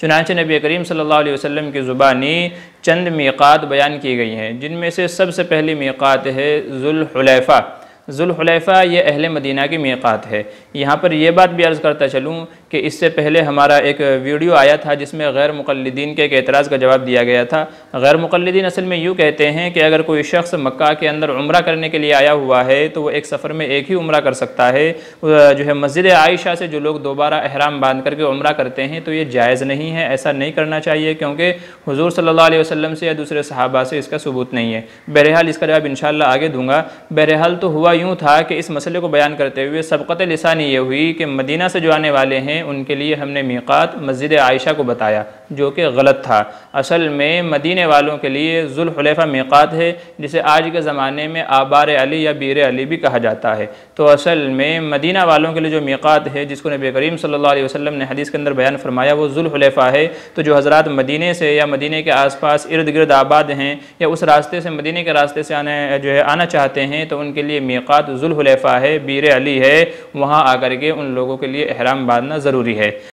چنانچہ نبی کریم صلی اللہ علیہ وسلم کی زبانی چند میقات بیان کی گئی ہیں، جن میں سے سب سے پہلی میقات ہے ذوالحلیفہ۔ ذوالحلیفہ یہ اہل مدینہ کی میقات ہے۔ یہاں پر یہ بات بھی عرض کرتا چلوں کہ اس سے پہلے ہمارا ایک ویڈیو آیا تھا جس میں غیر مقلدین کے ایک اعتراض کا جواب دیا گیا تھا۔ غیر مقلدین اصل میں یوں کہتے ہیں کہ اگر کوئی شخص مکہ کے اندر عمرہ کرنے کے لیے آیا ہوا ہے تو وہ ایک سفر میں ایک ہی عمرہ کر سکتا ہے۔ جو ہے مسجد عائشہ سے جو لوگ دوبارہ احرام باندھ کر کے عمرہ کرتے ہیں تو یہ جائز نہیں ہے، ایسا نہیں کرنا چاہیے کیونکہ حضور صلی اللہ علیہ وسلم سے یا دوسرے صحابہ سے اس کا ثبوت نہیں ہے۔ بہرحال اس کا جواب انشاءاللہ آگے دوں گا۔ بہرحال تو ہوا یوں تھا کہ اس مسئلے کو بیان کرتے ہوئے سبقت لسانی یہ ہوئی کہ مدینہ سے جو آنے والے ہیں ان کے لیے ہم نے میقات مسجد عائشہ کو بتایا۔ جو کہ غلط تھا۔ اصل میں مدینہ والوں کے لیے ذوالحلیفہ میقات ہے، جسے آج کے زمانے میں آبار علی یا بیر علی بھی کہا جاتا ہے۔ تو اصل میں مدینہ والوں کے لیے جو میقات ہے، جس کو نبی کریم صلی اللہ علیہ وسلم نے حدیث کے اندر بیان فرمایا، وہ ذوالحلیفہ ہے۔ تو جو حضرات مدینہ سے یا مدینہ کے آس پاس ارد گرد آباد ہیں یا اس راستے سے مدینہ کے راستے سے آنے جو ہے، آنا چاہتے ہیں، تو ان کے لیے میقات ذوالحلیفہ ہے، بیر علی ہے۔ وہاں آ کر کے ان لوگوں کے لیے احرام باندھنا ضروری ہے۔